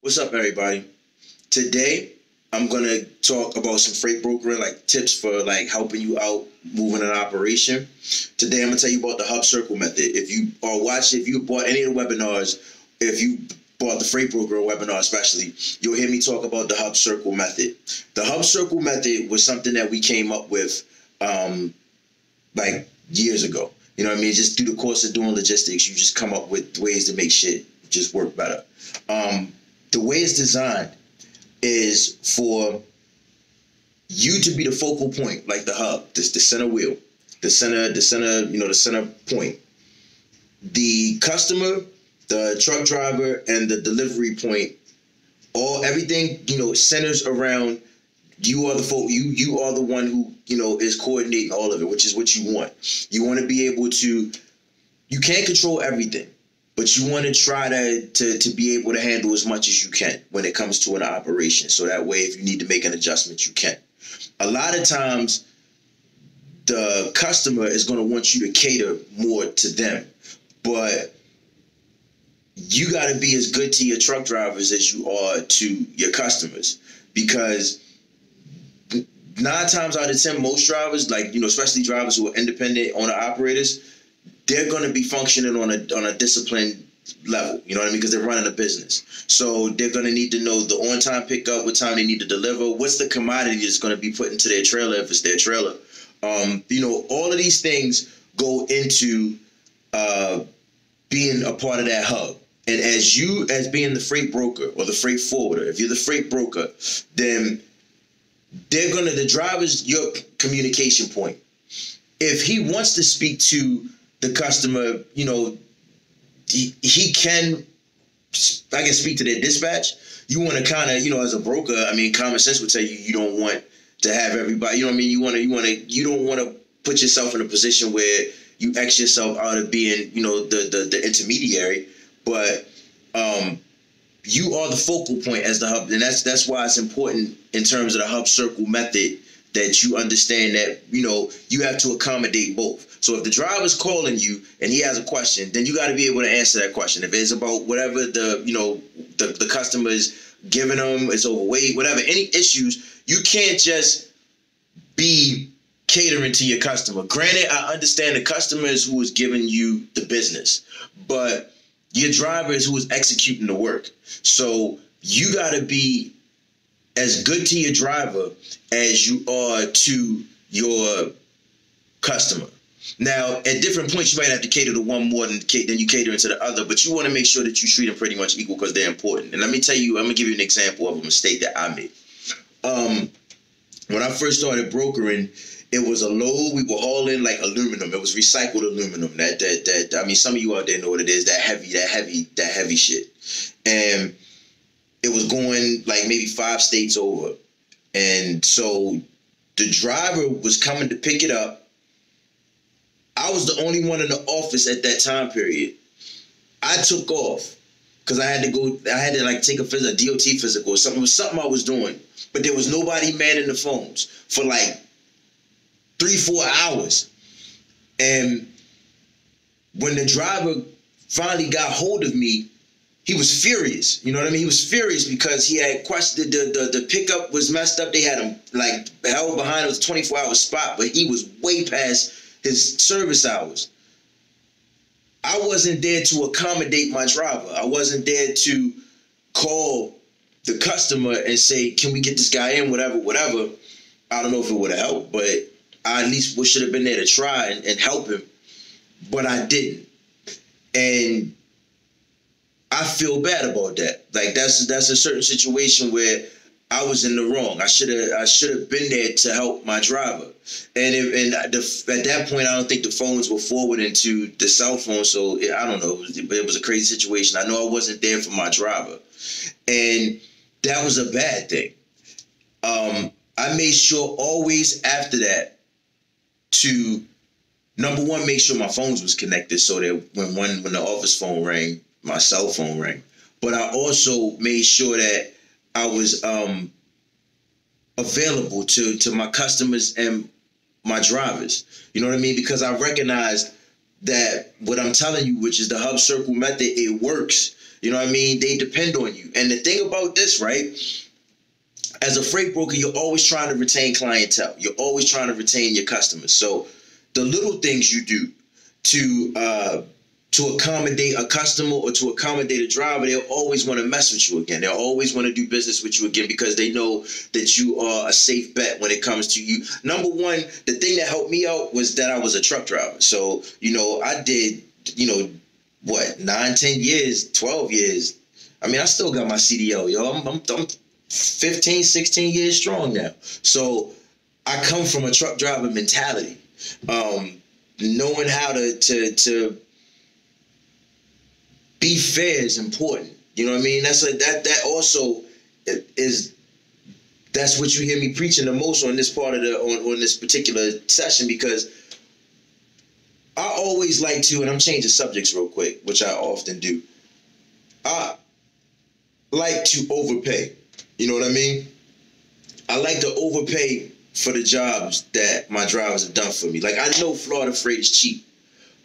What's up, everybody? Today, I'm gonna talk about some freight brokering, like tips for like helping you out moving an operation. Today, I'm gonna tell you about the hub circle method. If you are watching, if you bought any of the webinars, if you bought the freight broker webinar especially, you'll hear me talk about the hub circle method. The hub circle method was something that we came up with um, like years ago. You know what I mean? Just through the course of doing logistics, you just come up with ways to make shit just work better. Um, the way it's designed is for you to be the focal point, like the hub, this the center wheel, the center, the center, you know, the center point. The customer, the truck driver, and the delivery point, all everything, you know, centers around you are the folk you you are the one who you know is coordinating all of it which is what you want. You want to be able to you can't control everything but you want to try to, to to be able to handle as much as you can when it comes to an operation. So that way if you need to make an adjustment you can. A lot of times the customer is going to want you to cater more to them but you got to be as good to your truck drivers as you are to your customers because nine times out of ten, most drivers, like you know, especially drivers who are independent owner operators, they're going to be functioning on a on a disciplined level. You know what I mean? Because they're running a business, so they're going to need to know the on time pickup, what time they need to deliver, what's the commodity that's going to be put into their trailer if it's their trailer. Um, you know, all of these things go into uh, being a part of that hub. And as you, as being the freight broker or the freight forwarder, if you're the freight broker, then they're gonna the driver's your communication point. If he wants to speak to the customer, you know, he, he can I can speak to their dispatch. You want to kind of, you know, as a broker, I mean, common sense would tell you you don't want to have everybody. You know what I mean? You want to, you want to, you don't want to put yourself in a position where you X yourself out of being, you know, the the, the intermediary. But um, you are the focal point as the hub, and that's that's why it's important in terms of the hub circle method that you understand that you know you have to accommodate both. So if the driver's calling you and he has a question, then you got to be able to answer that question. If it's about whatever the you know the the customer is giving them, it's overweight, whatever, any issues, you can't just be catering to your customer. Granted, I understand the customers who is giving you the business, but your driver is who is executing the work. So you got to be as good to your driver as you are to your customer. Now, at different points, you might have to cater to one more than, than you cater to the other, but you want to make sure that you treat them pretty much equal because they're important. And let me tell you, I'm gonna give you an example of a mistake that I made. Um, when I first started brokering, it was a load we were hauling like aluminum. It was recycled aluminum. That that that I mean, some of you out there know what it is. That heavy, that heavy, that heavy shit. And it was going like maybe five states over. And so the driver was coming to pick it up. I was the only one in the office at that time period. I took off because I had to go. I had to like take a physical, a DOT physical or something. It was something I was doing, but there was nobody manning the phones for like three, four hours. And when the driver finally got hold of me, he was furious. You know what I mean? He was furious because he had questioned the, the the pickup was messed up. They had him like held behind. It was a 24 hour spot, but he was way past his service hours. I wasn't there to accommodate my driver. I wasn't there to call the customer and say, "Can we get this guy in?" Whatever, whatever. I don't know if it would have helped, but I at least should have been there to try and, and help him, but I didn't. And I feel bad about that. Like that's that's a certain situation where I was in the wrong. I should have I should have been there to help my driver. And if, and the, at that point, I don't think the phones were forwarding to the cell phone. So it, I don't know, but it was a crazy situation. I know I wasn't there for my driver, and that was a bad thing. Um, I made sure always after that to number one make sure my phones was connected so that when one when the office phone rang, my cell phone rang. But I also made sure that I was um, available to to my customers and my drivers. You know what I mean? Because I recognized that what I'm telling you, which is the hub circle method, it works. You know what I mean? They depend on you. And the thing about this, right? As a freight broker, you're always trying to retain clientele. You're always trying to retain your customers. So the little things you do to uh, to accommodate a customer or to accommodate a driver, they'll always want to mess with you again. They'll always want to do business with you again because they know that you are a safe bet when it comes to you. Number one, the thing that helped me out was that I was a truck driver. So, you know, I did, you know, what, nine, ten years, 12 years. I mean, I still got my CDL, yo. I'm, I'm, I'm 15, 16 years strong now. So I come from a truck driver mentality. Um, knowing how to to to be fair is important. You know what I mean? That's like that. That also is. That's what you hear me preaching the most on this part of the on, on this particular session because I always like to, and I'm changing subjects real quick, which I often do. I like to overpay. You know what I mean? I like to overpay for the jobs that my drivers have done for me. Like I know Florida freight is cheap,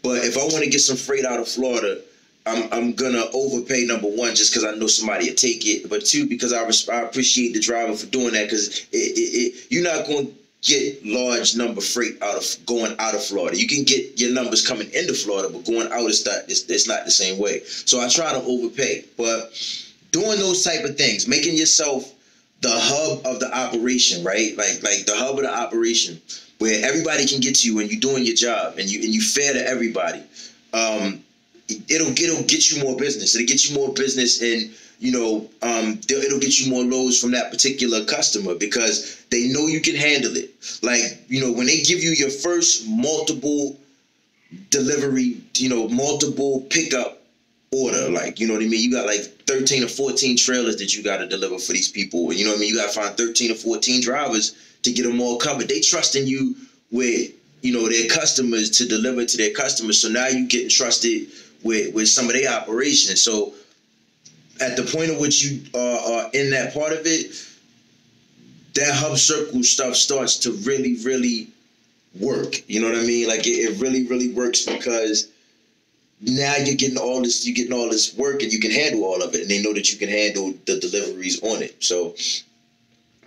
but if I want to get some freight out of Florida, I'm I'm gonna overpay number one just because I know somebody will take it, but two because I, res- I appreciate the driver for doing that because it, it, it, you're not going to get large number freight out of going out of Florida. You can get your numbers coming into Florida, but going out is not it's, it's not the same way. So I try to overpay, but doing those type of things, making yourself the hub of the operation, right? Like like the hub of the operation where everybody can get to you and you're doing your job and you and you fair to everybody. Um, it'll it'll get you more business. It'll get you more business, and you know, um, it'll get you more loads from that particular customer because they know you can handle it. Like you know, when they give you your first multiple delivery, you know, multiple pickup order, like you know what I mean. You got like 13 or 14 trailers that you got to deliver for these people. You know what I mean? You got to find 13 or 14 drivers to get them all covered. They trust in you with you know their customers to deliver to their customers. So now you getting trusted with with some of their operations. So at the point at which you are, are in that part of it, that hub circle stuff starts to really, really work. You know what I mean? Like it, it really, really works because now you're getting all this, you're getting all this work, and you can handle all of it, and they know that you can handle the deliveries on it. So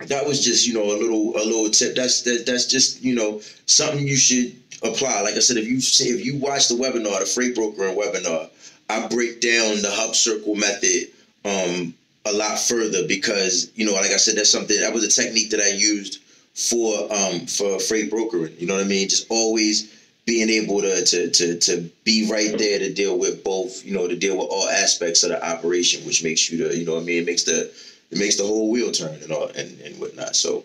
that was just you know a little a little tip. That's that that's just you know something you should apply. Like I said, if you if you watch the webinar, the freight broker webinar, I break down the hub circle method um, a lot further because you know, like I said, that's something that was a technique that I used for um, for freight brokering. You know what I mean? Just always being able to, to to to be right there to deal with both, you know, to deal with all aspects of the operation, which makes you the, you know I mean, it makes the it makes the whole wheel turn and all and, and whatnot. So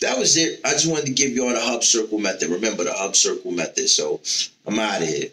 that was it. I just wanted to give y'all the hub circle method. Remember the hub circle method. So I'm out of here.